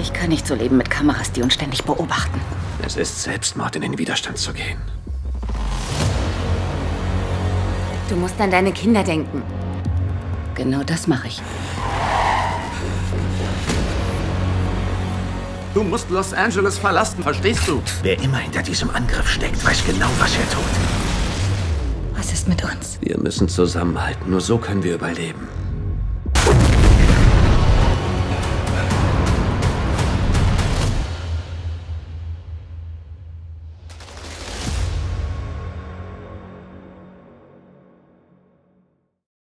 Ich kann nicht so leben mit Kameras, die uns ständig beobachten. Es ist Selbstmord, in den Widerstand zu gehen. Du musst an deine Kinder denken. Genau das mache ich. Du musst Los Angeles verlassen, verstehst du? Wer immer hinter diesem Angriff steckt, weiß genau, was er tut. Was ist mit uns? Wir müssen zusammenhalten, nur so können wir überleben.